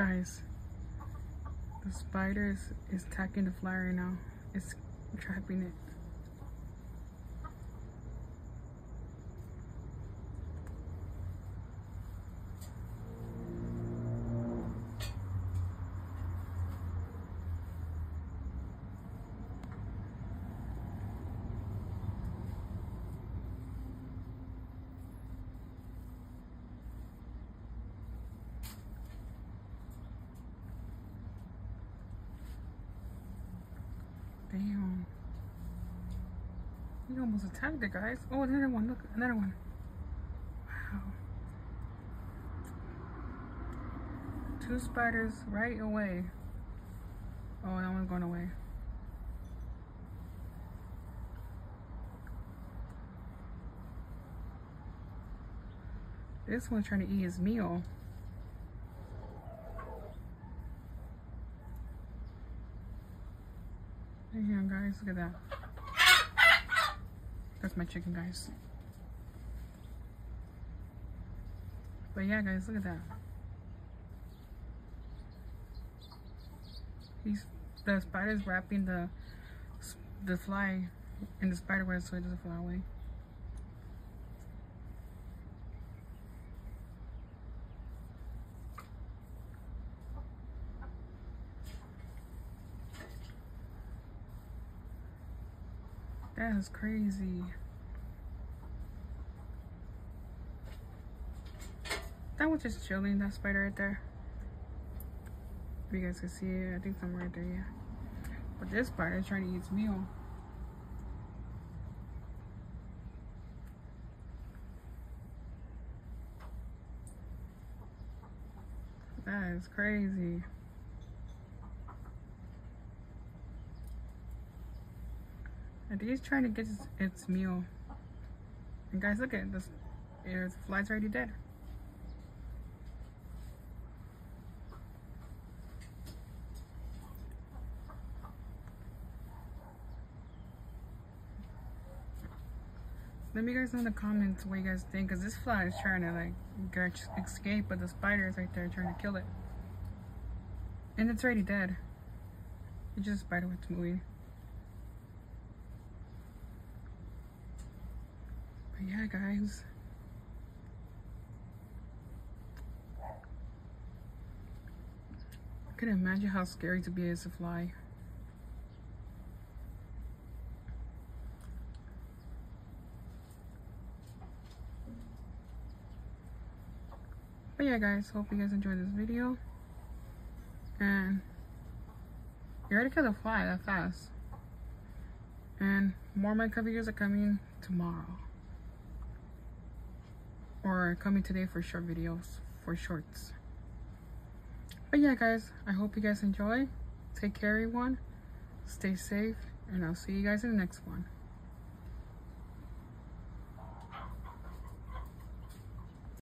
Guys, the spider is, attacking the fly right now. It's trapping it. Damn. You almost attacked it, guys. Oh, another one. Look, another one. Wow. Two spiders right away. Oh, that one's going away. This one's trying to eat his meal. Here, guys. Look at that. That's my chicken, guys. But yeah, guys, look at that. He's the spider's wrapping the the fly in the spider web so it doesn't fly away. That is crazy. That was just chilling, that spider right there. If you guys can see it, I think somewhere right there, yeah. But this spider is trying to eat its meal. That is crazy. I think he's trying to get its, its meal. And guys, look at this. The fly's already dead. Let me guys know in the comments what you guys think, because this fly is trying to like escape, but the spider is right there trying to kill it. And it's already dead. It's just spider with moving. Yeah, guys. I can imagine how scary to be as a fly. But yeah, guys, hope you guys enjoyed this video. And you already killed a fly that fast. And more Minecraft videos are coming tomorrow. Or coming today for short videos, for shorts. But yeah, guys, I hope you guys enjoy. Take care, everyone. Stay safe. And I'll see you guys in the next one.